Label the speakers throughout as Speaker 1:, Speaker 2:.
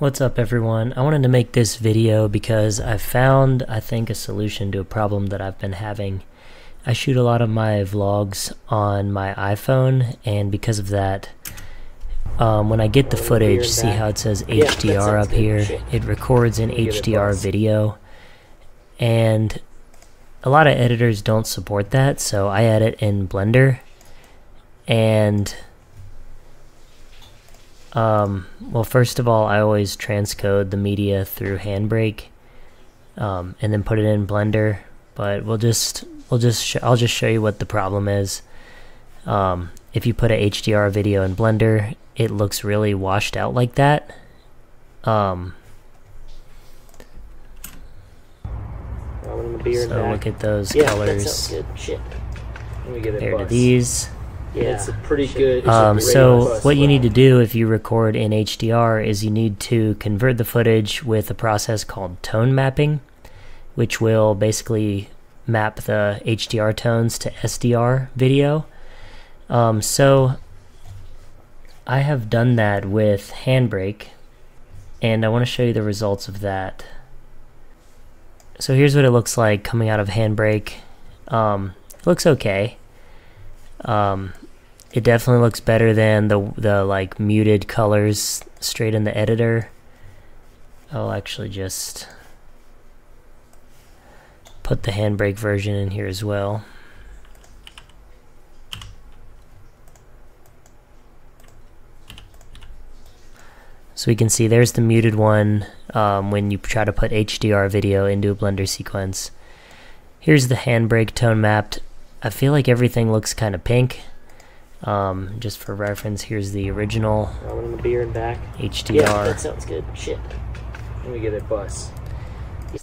Speaker 1: What's up everyone? I wanted to make this video because I found, I think, a solution to a problem that I've been having. I shoot a lot of my vlogs on my iPhone and because of that, um, when I get the footage, see how it says HDR up here? It records an HDR video and a lot of editors don't support that so I edit in Blender and um, well, first of all, I always transcode the media through Handbrake, um, and then put it in Blender. But we'll just we'll just I'll just show you what the problem is. Um, if you put a HDR video in Blender, it looks really washed out like that. Um, so look at those
Speaker 2: yeah,
Speaker 1: colors.
Speaker 2: Compared
Speaker 1: to these.
Speaker 2: Yeah, it's a pretty good.
Speaker 1: Um, so what you need to do if you record in HDR is you need to convert the footage with a process called tone mapping, which will basically map the HDR tones to SDR video. Um, so I have done that with Handbrake, and I want to show you the results of that. So here's what it looks like coming out of Handbrake. Um, it looks okay. Um, it definitely looks better than the the like muted colors straight in the editor. I'll actually just put the handbrake version in here as well. So we can see there's the muted one um, when you try to put HDR video into a Blender sequence. Here's the handbrake tone mapped. I feel like everything looks kind of pink. Um, just for reference, here's the original.
Speaker 2: The beer and back.
Speaker 1: HDR.
Speaker 2: Yeah, that sounds good. Shit. Let me get a bus.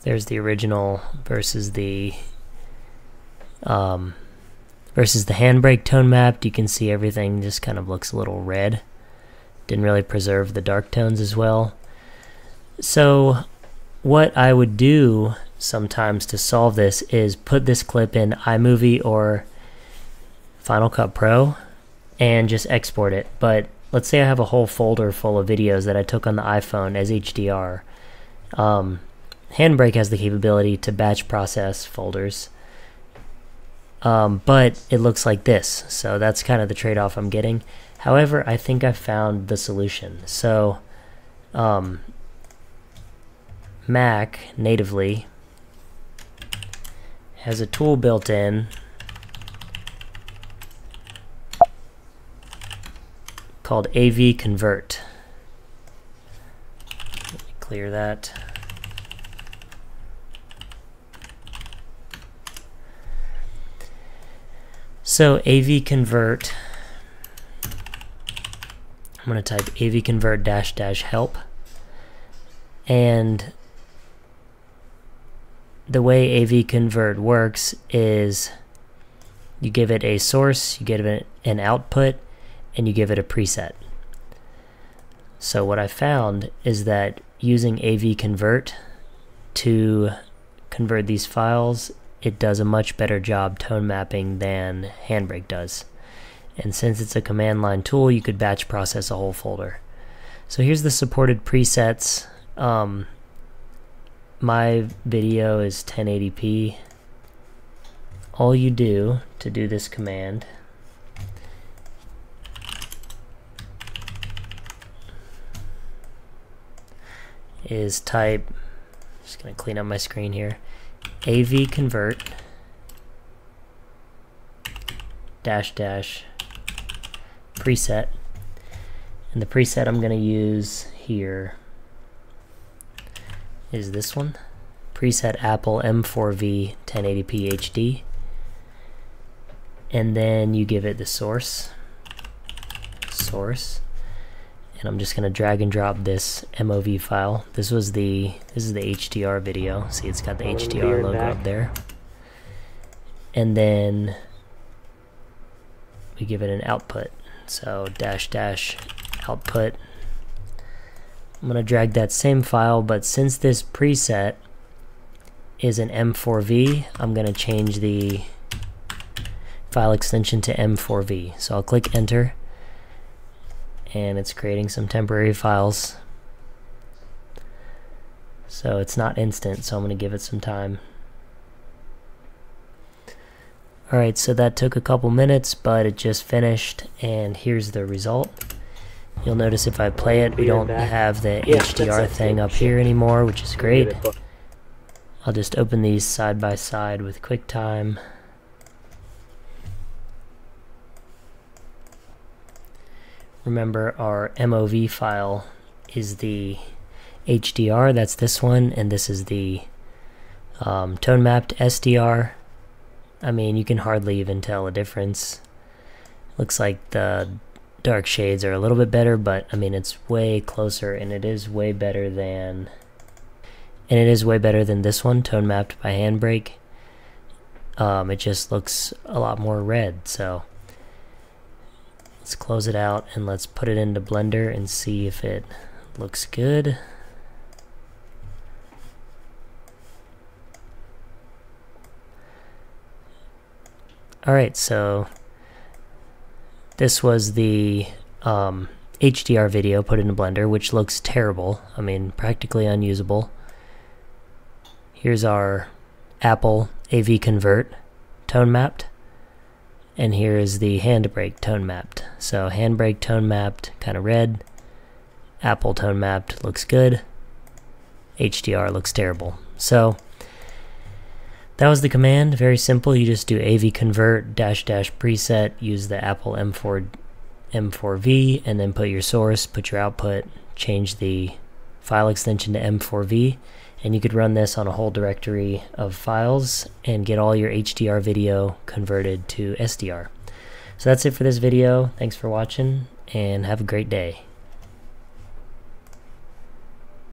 Speaker 1: There's the original versus the um, versus the handbrake tone mapped. You can see everything just kind of looks a little red. Didn't really preserve the dark tones as well. So what I would do sometimes to solve this is put this clip in iMovie or Final Cut Pro and just export it. But let's say I have a whole folder full of videos that I took on the iPhone as HDR. Um, Handbrake has the capability to batch process folders. Um, but it looks like this, so that's kind of the trade-off I'm getting. However, I think I found the solution. So, um, Mac natively has a tool built in called AV Convert. clear that. So AV Convert, I'm going to type AV Convert dash dash help. And the way AV Convert works is you give it a source, you give it an output, and you give it a preset. So what I found is that using AV convert to convert these files, it does a much better job tone mapping than Handbrake does. And since it's a command line tool, you could batch process a whole folder. So here's the supported presets. Um, my video is 1080p. All you do to do this command is type, just going to clean up my screen here, AV convert dash dash preset. And the preset I'm going to use here is this one. Preset Apple M4V 1080p HD. And then you give it the source. Source and I'm just gonna drag and drop this MOV file. This was the this is the HDR video. See, it's got the HDR logo up there. And then we give it an output. So dash dash output. I'm gonna drag that same file, but since this preset is an M4V, I'm gonna change the file extension to M4V. So I'll click enter and it's creating some temporary files So it's not instant, so I'm going to give it some time. Alright, so that took a couple minutes, but it just finished, and here's the result. You'll notice if I play it, we don't have the
Speaker 2: yeah,
Speaker 1: HDR thing up here anymore, which is great. I'll just open these side by side with QuickTime. Remember our MOV file is the HDR, that's this one, and this is the um, tone mapped SDR. I mean, you can hardly even tell a difference. Looks like the dark shades are a little bit better, but I mean, it's way closer and it is way better than, and it is way better than this one, tone mapped by Handbrake. Um, it just looks a lot more red, so let's close it out and let's put it into Blender and see if it looks good. Alright, so this was the um, HDR video put into Blender, which looks terrible. I mean, practically unusable. Here's our Apple AV Convert tone mapped. And here is the Handbrake tone mapped. So Handbrake tone mapped, kind of red. Apple tone mapped looks good. HDR looks terrible. So that was the command, very simple. You just do AV convert dash dash preset, use the Apple M4 M4V, and then put your source, put your output, change the file extension to M4V, and you could run this on a whole directory of files and get all your HDR video converted to SDR. So that's it for this video. Thanks for watching, and have a great day.